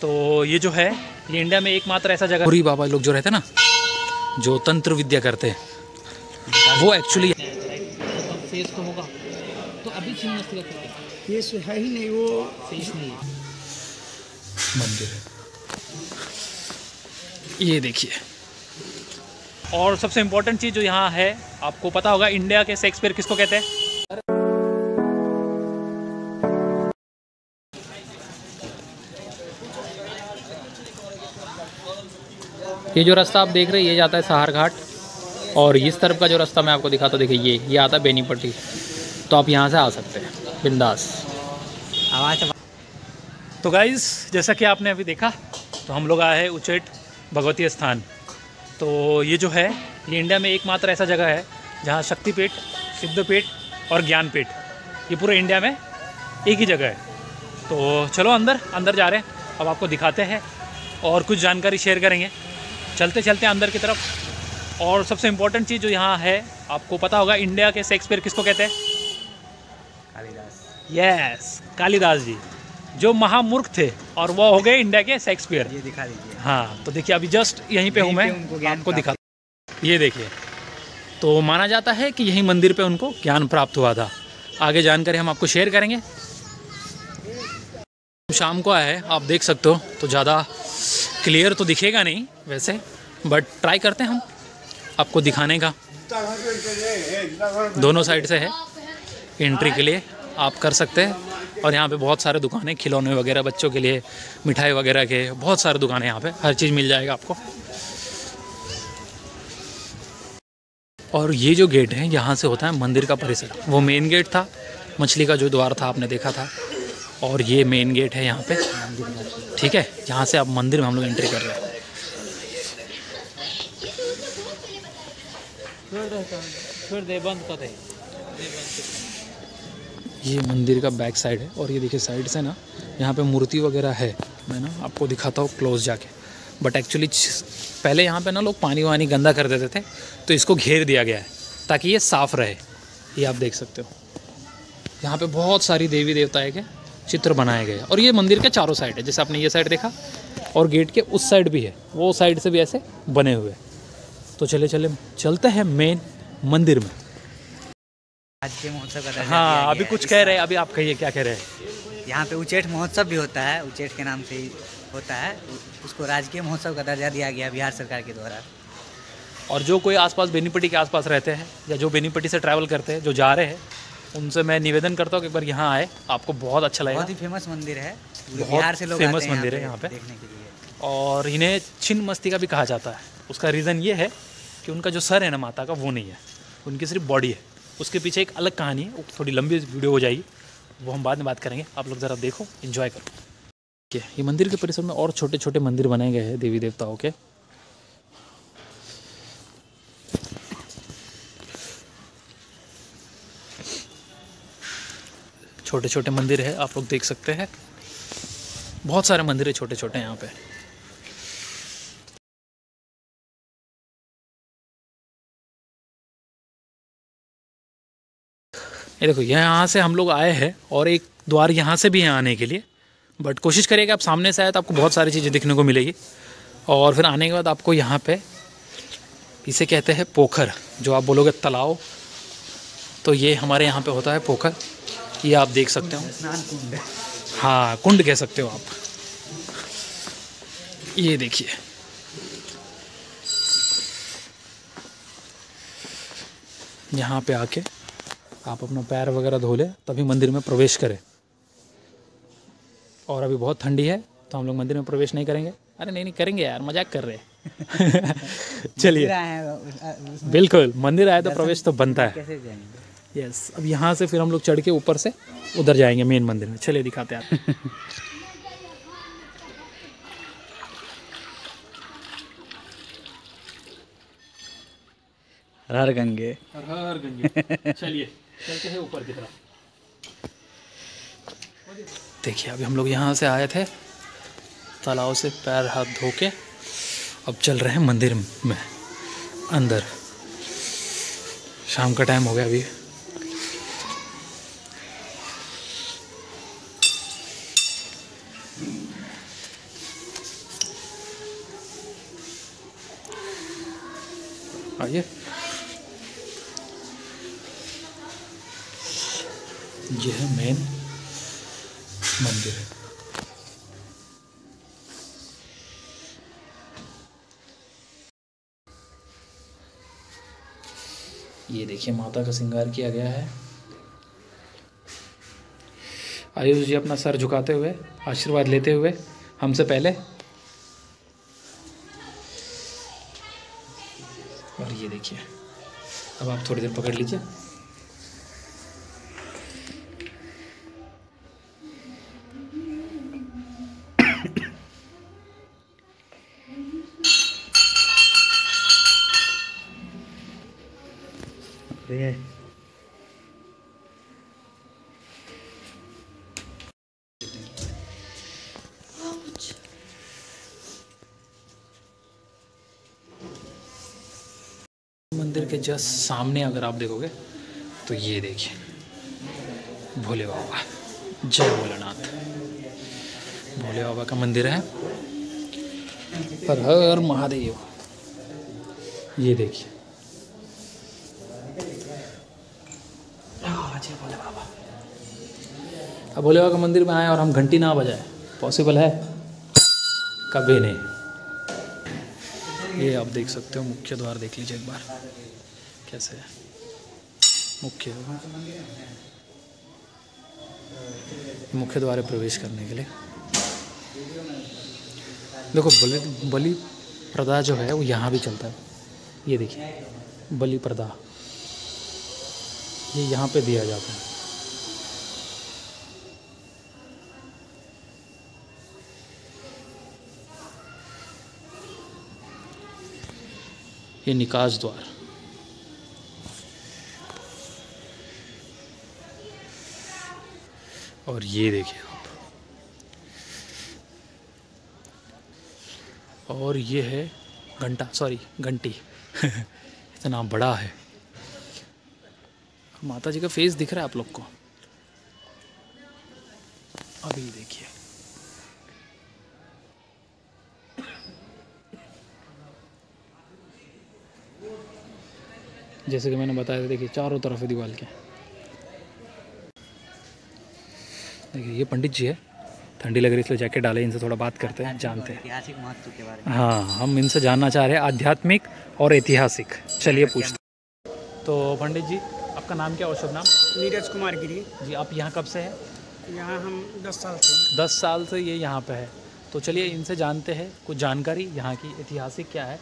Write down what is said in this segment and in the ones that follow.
तो ये जो है ये इंडिया में एकमात्र ऐसा जगह पूरी बाबा लोग जो रहते हैं ना जो तंत्र विद्या करते हैं वो एक्चुअली फेस तो होगा। तो अभी छिन्न मस्ती का ये सो है ही नहीं वो फेस नहीं है। मंदिर ये देखिए। और सबसे इम्पोर्टेंट चीज़ जो यहाँ है आपको पता होगा इंडिया के शेक्सपियर किसको कहते हैं? ये जो रास्ता आप देख रहे हैं, ये जाता है सहार घाट। और इस तरफ़ का जो रास्ता मैं आपको दिखाता हूँ, देखिए ये ये आता है बेनीपट्टी। तो आप यहाँ से आ सकते हैं, बिंदास। तो गाइज़ जैसा कि आपने अभी देखा तो हम लोग आए हैं उच्चैठ भगवती स्थान। तो ये जो है, ये इंडिया में एकमात्र ऐसा जगह है, जहाँ शक्तिपीठ, सिद्धपीठ और ज्ञानपीठ, ये पूरे इंडिया में एक ही जगह है। तो चलो अंदर अंदर जा रहे हैं, अब आपको दिखाते हैं और कुछ जानकारी शेयर करेंगे। चलते चलते अंदर की तरफ़। और सबसे इम्पोर्टेंट चीज़ जो यहाँ है आपको पता होगा इंडिया के शेक्सपियर किसको कहते हैं? कालिदास। यस कालिदास जी जो महामूर्ख थे और वो हो गए इंडिया के शेक्सपियर ये दिखा दीजिए। हाँ तो देखिए अभी जस्ट यहीं पे हूँ मैं आपको दिखा ये देखिए तो माना जाता है कि यही मंदिर पे उनको ज्ञान प्राप्त हुआ था। आगे जानकारी हम आपको शेयर करेंगे। शाम को आए आप देख सकते हो तो ज़्यादा क्लियर तो दिखेगा नहीं वैसे। बट ट्राई करते हैं हम आपको दिखाने का। दोनों साइड से है। एंट्री के लिए आप कर सकते हैं। और यहाँ पे बहुत सारे दुकानें, खिलौने वगैरह बच्चों के लिए, मिठाई वगैरह के, बहुत सारे दुकानें यहाँ पे। हर चीज़ मिल जाएगा आपको। और ये जो गेट है, यहाँ से होता है मंदिर का परिसर। वो मेन गेट था, मछली का जो द्वार था, आपने देखा था। और ये मेन गेट है यहाँ पे। ठीक है, यहाँ से आप मंदिर में हम लोग एंट्री कर रहे हैं। फिर दे बंद कर ये मंदिर का बैक साइड है और ये देखिए साइड से ना, यहाँ पे मूर्ति वगैरह है। मैं ना आपको दिखाता हूँ क्लोज जाके। बट एक्चुअली पहले यहाँ पे ना लोग पानी वानी गंदा कर देते थे तो इसको घेर दिया गया है, ताकि ये साफ़ रहे। ये आप देख सकते हो। यहाँ पे बहुत सारी देवी देवताएँ के चित्र बनाए गए और ये मंदिर के चारों साइड है, जैसे आपने ये साइड देखा, और गेट के उस साइड भी है। वो साइड से भी ऐसे बने हुए हैं। तो चले चले चलते हैं मेन मंदिर में। आज के महोत्सव का हाँ अभी कुछ कह रहे हैं अभी आप कहिए क्या कह रहे हैं? यहाँ पे उच्चैठ महोत्सव भी होता है उच्चैठ के नाम से ही होता है। उसको राजकीय महोत्सव का दर्जा दिया गया बिहार सरकार के द्वारा। और जो कोई आसपास बेनीपट्टी के आसपास रहते हैं या जो बेनीपट्टी से ट्रैवल करते हैं जो जा रहे हैं उनसे मैं निवेदन करता हूँ कि एक बार यहाँ आए आपको बहुत अच्छा लगेगा। बहुत ही फ़ेमस मंदिर है बिहार से लोग फ़ेमस मंदिर है यहाँ पे। देखने के लिए। और इन्हें छिन्न मस्ती का भी कहा जाता है। उसका रीज़न ये है कि उनका जो सर है ना माता का, वो नहीं है। उनकी सिर्फ़ बॉडी है। उसके पीछे एक अलग कहानी है। थोड़ी लंबी वीडियो हो जाएगी। वो हम बाद में बात करेंगे। आप लोग ज़रा देखो इन्जॉय करो। ठीक है, ये मंदिर के परिसर में और छोटे छोटे मंदिर बनाए गए हैं देवी देवताओं के। छोटे छोटे मंदिर है, आप लोग देख सकते हैं। बहुत सारे मंदिर है छोटे छोटे यहाँ पे। ये देखो, यहाँ से हम लोग आए हैं और एक द्वार यहाँ से भी है आने के लिए। बट कोशिश करिए कि आप सामने से आए तो आपको बहुत सारी चीज़ें दिखने को मिलेगी। और फिर आने के बाद आपको यहाँ पे इसे कहते हैं पोखर, जो आप बोलोगे तालाब। तो ये हमारे यहाँ पे होता है पोखर। ये आप देख सकते हो। कुंड हाँ कुंड कह सकते हो आप। ये देखिए। यहाँ पे आके आप अपना पैर वगैरह धो ले तभी मंदिर में प्रवेश करें। और अभी बहुत ठंडी है तो हम लोग मंदिर में प्रवेश नहीं करेंगे। अरे नहीं नहीं करेंगे यार मज़ाक कर रहे हैं। चलिए। बिल्कुल मंदिर आए तो प्रवेश तो बनता है। यस अब यहाँ से फिर हम लोग चढ़ के ऊपर से उधर जाएँगे मेन मंदिर में। चलिए दिखाते हैं हर गंगे। हर गंगे। चलिए। चलते हैं ऊपर की तरफ़। देखिए, अभी हम लोग यहाँ से आए थे, तालाब से पैर हाथ धो के, अब चल रहे हैं मंदिर में, अंदर। शाम का टाइम हो गया अभी। आइए। ये है मेन मंदिर है। ये देखिए, माता का श्रृंगार किया गया है। आयुष जी अपना सर झुकाते हुए, आशीर्वाद लेते हुए, हमसे पहले। और ये देखिए, अब आप थोड़ी देर पकड़ लीजिए। ये मंदिर के जस्ट सामने अगर आप देखोगे तो ये देखिए, भोले बाबा, जय भोलेनाथ। भोले बाबा का मंदिर है, पर हर महादेव, ये देखिए। जय भोले बाबा अब भोले बाबा का मंदिर में आए और हम घंटी ना बजाए। पॉसिबल है? कभी नहीं। ये आप देख सकते हो, मुख्य द्वार देख लीजिए एक बार। कैसे है? मुख्य। मुख्य द्वार प्रवेश करने के लिए। देखो, बलि बलि प्रदा जो है, वो यहाँ भी चलता है। ये देखिए बलि प्रदा ये यहाँ पे दिया जाता है। ये निकास द्वार। और ये देखिए आप। और ये है घंटा सॉरी घंटी। इतना बड़ा है। माता जी का फेस दिख रहा है आप लोग को। अभी देखिए। जैसे कि मैंने बताया था देखिए चारों तरफ़ है दीवार के। देखिए ये पंडित जी है। ठंडी लग रही है इसलिए जैकेट डाले इनसे थोड़ा बात करते हैं जानते हैं। हाँ हम इनसे जानना चाह रहे हैं आध्यात्मिक और ऐतिहासिक। चलिए पूछते हैं। तो पंडित जी आपका नाम क्या और शुभ नाम? नीरज कुमार गिरी। जी आप यहाँ कब से हैं? यहाँ हम दस साल से दस साल से ये यहाँ पे है। तो चलिए इनसे जानते हैं कुछ जानकारी यहाँ की ऐतिहासिक क्या है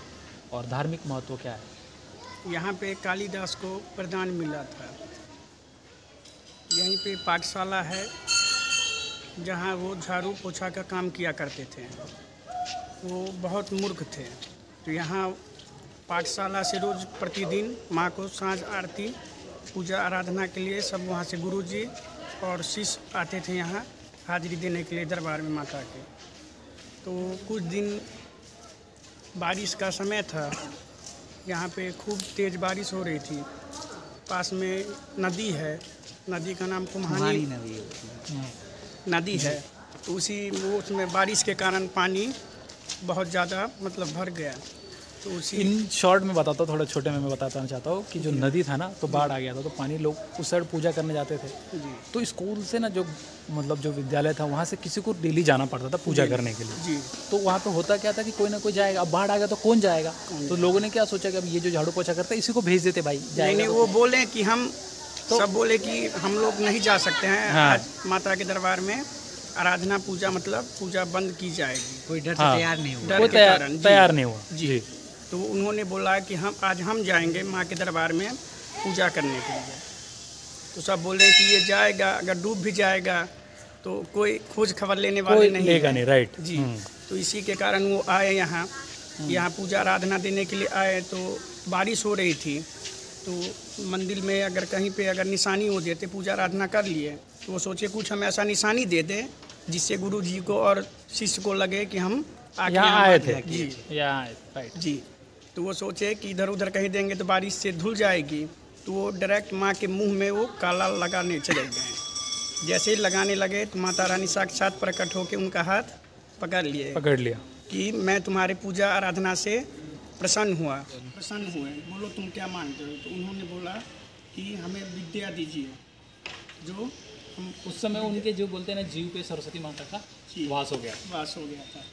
और धार्मिक महत्व क्या है? यहाँ पे कालिदास को प्रदान मिला था। यहीं पे पाठशाला है जहाँ वो झाड़ू पोछा का काम किया करते थे। वो बहुत मूर्ख थे। तो यहाँ पाठशाला से रोज प्रतिदिन माँ को साँझ आरती पूजा आराधना के लिए सब वहाँ से गुरु जी और शिष्य आते थे यहाँ हाजिरी देने के लिए दरबार में माता के। तो कुछ दिन बारिश का समय था। यहाँ पे खूब तेज़ बारिश हो रही थी। पास में नदी है। नदी का नाम कुम्हानी नदी है। नदी है। तो उसी उसमें बारिश के कारण पानी बहुत ज़्यादा मतलब भर गया। तो उसी इन शॉर्ट में बताता हूँ थोड़ा छोटे में मैं बताना चाहता हूँ कि जो नदी था ना तो बाढ़ आ गया था तो पानी लोग उस साइड पूजा करने जाते थे। जी। तो स्कूल से ना जो मतलब जो विद्यालय था वहाँ से किसी को डेली जाना पड़ता था पूजा करने के लिए। जी। तो वहाँ पे होता क्या था कि कोई ना कोई जाएगा अब बाढ़ आ गया तो कौन जाएगा? तो लोगों ने क्या सोचा कि अब ये जो झाड़ू पोछा करता है इसी को भेज देते भाई नहीं जाएगा वो बोले कि हम तो सब बोले कि हम लोग नहीं जा सकते हैं हाँ। आज माता के दरबार में। आराधना पूजा मतलब पूजा बंद की जाएगी। कोई डर हाँ। तैयार नहीं हुआ। तैयार नहीं हुआ। जी। तो उन्होंने बोला कि हम आज हम जाएँगे माँ के दरबार में पूजा करने के लिए। तो सब बोले कि ये जाएगा अगर डूब भी जाएगा तो कोई खोज खबर लेने वाले कोई नहीं लेगा नहीं राइट जी। तो इसी के कारण वो आए यहाँ। यहाँ पूजा आराधना देने के लिए आए तो बारिश हो रही थी। तो मंदिर में अगर कहीं पे अगर निशानी हो देते पूजा आराधना कर लिए। तो वो सोचे कुछ हम ऐसा निशानी दे दें जिससे गुरु जी को और शिष्य को लगे कि हम आगे आए थे। जी यहाँ आए राइट जी। तो वो सोचे कि इधर उधर कहीं देंगे तो बारिश से धुल जाएगी तो वो डायरेक्ट माँ के मुँह में वो काला लगाने चले गए। जैसे ही लगाने लगे तो माता रानी साक्षात प्रकट होकर उनका हाथ पकड़ लिए। पकड़ लिया। कि मैं तुम्हारे पूजा आराधना से प्रसन्न हुआ। प्रसन्न हुए। बोलो तुम क्या मानते हो? तो उन्होंने बोला कि हमें विद्या दीजिए। जो हम उस समय उनके जो बोलते हैं ना जीव पे सरस्वती माता का वास हो गया। वास हो गया था।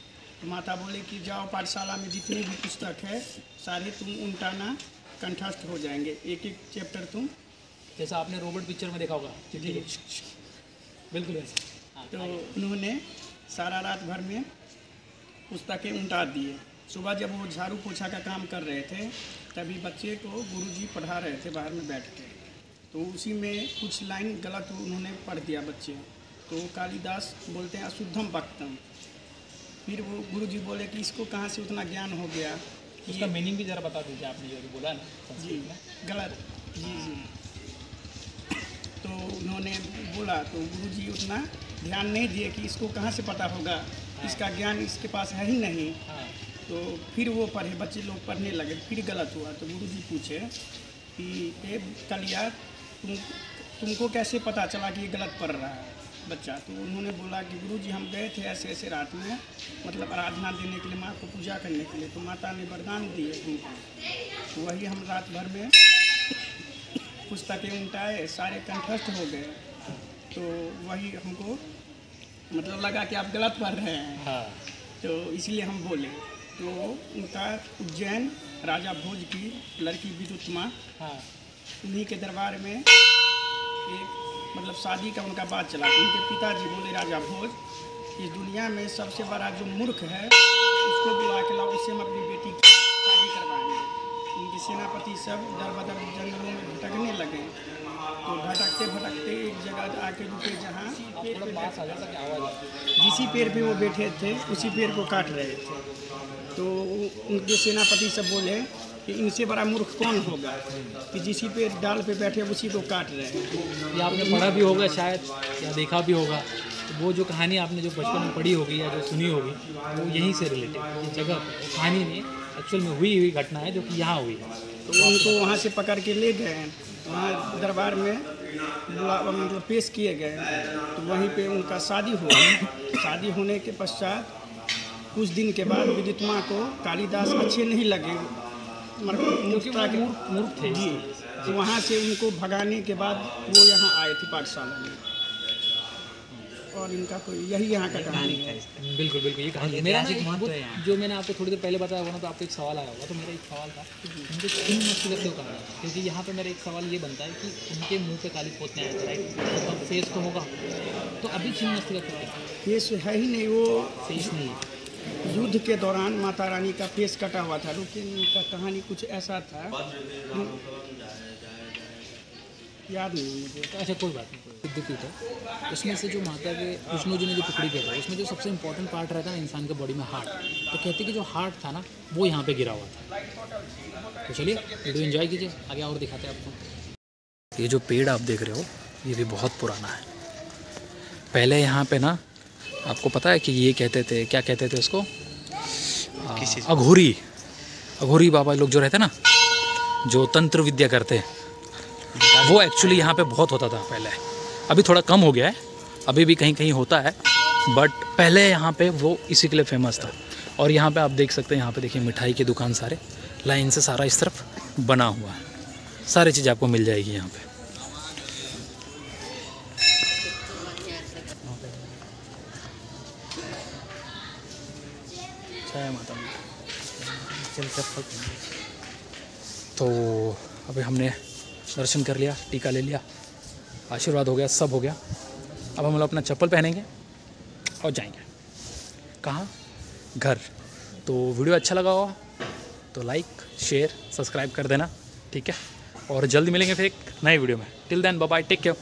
तो माता बोले कि जाओ पाठशाला में जितनी भी पुस्तक है सारे तुम उल्टाना कंठस्थ हो जाएँगे। एक एक चैप्टर तुम जैसा आपने रोबोट पिक्चर में देखा होगा जी। बिल्कुल वैसे। हाँ, तो उन्होंने सारा रात भर में पुस्तकें उल्टा दिए। सुबह जब वो झाड़ू पोछा का काम कर रहे थे तभी बच्चे को गुरुजी पढ़ा रहे थे बाहर में बैठ के। तो उसी में कुछ लाइन गलत उन्होंने पढ़ दिया बच्चे। तो कालिदास बोलते हैं अशुद्धम वक्तम फिर वो गुरु जी बोले कि इसको कहाँ से उतना ज्ञान हो गया? उसका मीनिंग भी जरा बता दीजिए आपने जो बोला ना जी गलत। जी जी। तो उन्होंने बोला तो गुरु जी उतना ध्यान नहीं दिए कि इसको कहाँ से पता होगा? इसका ज्ञान इसके पास है ही नहीं। हाँ। तो फिर वो पढ़े बच्चे लोग पढ़ने लगे फिर गलत हुआ। तो गुरु जी पूछे कि ए कलिया तुम तुमको कैसे पता चला कि ये गलत पढ़ रहा है? बच्चा। तो उन्होंने बोला कि गुरु जी हम गए थे ऐसे ऐसे रात में मतलब आराधना देने के लिए माँ को पूजा करने के लिए। तो माता ने वरदान दिए उनको। तो वही हम रात भर में पुस्तकें उल्टाए सारे कंठस्थ हो गए। तो वही हमको मतलब लगा कि आप गलत पढ़ रहे हैं। हाँ। तो इसलिए हम बोले। तो उनका उज्जैन राजा भोज की लड़की विद्युतमा हाँ। उन्हीं के दरबार में एक मतलब शादी का उनका बात चला उनके पिताजी बोले राजा भोज इस दुनिया में सबसे बड़ा जो मूर्ख है उसको बुला के लाओ उससे हम अपनी बेटी की शादी करवाएँगे। उनके सेनापति सब दर बदर जंगलों में भटकने लगे। तो भटकते भटकते एक जगह आके रुके जहाँ जिसी पेड़ पे वो बैठे थे उसी पेड़ को काट रहे थे। तो उनके सेनापति सब बोले कि इनसे बड़ा मूर्ख कौन होगा कि जिसी पे डाल पे बैठे उसी को काट रहे हैं? ये आपने पढ़ा भी होगा शायद या देखा भी होगा। तो वो जो कहानी आपने जो बचपन में पढ़ी होगी या जो सुनी होगी वो यहीं से रिलेटेड ये जगह कहानी में एक्चुअल में हुई हुई घटना है जो कि यहाँ हुई है। तो उनको वहाँ से पकड़ के ले गए वहाँ दरबार में मतलब पेश किए गए तो वहीं पे उनका शादी हुआ। शादी होने के पश्चात कुछ दिन के बाद विदितमा को कालिदास अच्छे नहीं लगे। मूर्ख थे। जी। तो वहाँ से उनको भगाने के बाद वो यहाँ आए थे पाठशाला में। और इनका कोई यही यहाँ का कहानी है। बिल्कुल बिल्कुल ये कहानी मेरा ना है। जो मैंने आपको थोड़ी देर पहले बताया होगा ना तो आपको एक सवाल आया होगा तो मेरा एक सवाल था उनके छिन्न मस्ती करते हो कहा क्योंकि यहाँ पे मेरा एक सवाल ये बनता है कि उनके मुँह पे काली पोतने आए थे राइट तो फेस तो होगा। तो अभी छिन्न मस्ती करते हो? फेस है ही नहीं वो फेस नहीं है। युद्ध के दौरान माता रानी का फेस कटा हुआ था, लेकिन उनका कहानी कुछ ऐसा था। याद नहीं मुझे। तो अच्छा कोई बात नहीं सिद्धपीठ है उसमें से जो माता के, विष्णु जी ने जो टुकड़ी किया था, उसमें जो सबसे इंपॉर्टेंट पार्ट रहता है ना, इंसान के बॉडी में हार्ट तो कहते कि जो हार्ट था ना, वो यहाँ पे गिरा हुआ था। तो चलिए, वीडियो एंजॉय कीजिए, आगे और दिखाते हैं आपको। ये जो पेड़ आप देख रहे हो, ये भी बहुत पुराना है। पहले यहाँ पे ना आपको पता है कि ये कहते थे क्या कहते थे उसको? अघोरी। अघोरी बाबा लोग जो रहते ना जो तंत्र विद्या करते हैं वो एक्चुअली यहाँ पे बहुत होता था पहले। अभी थोड़ा कम हो गया है अभी भी कहीं कहीं होता है बट पहले यहाँ पे वो इसी के लिए फ़ेमस था। और यहाँ पे आप देख सकते हैं यहाँ पे देखिए मिठाई की दुकान सारे लाइन से सारा इस तरफ़ बना हुआ है। सारी चीज़ आपको मिल जाएगी यहाँ पे। जय माता चल चप्पल तो अभी हमने दर्शन कर लिया, टीका ले लिया, आशीर्वाद हो गया, सब हो गया। अब हम लोग अपना चप्पल पहनेंगे और जाएँगे। कहाँ? घर। तो वीडियो अच्छा लगा होगा तो लाइक शेयर सब्सक्राइब कर देना, ठीक है? और जल्द मिलेंगे फिर एक नए वीडियो में। Till then bye take care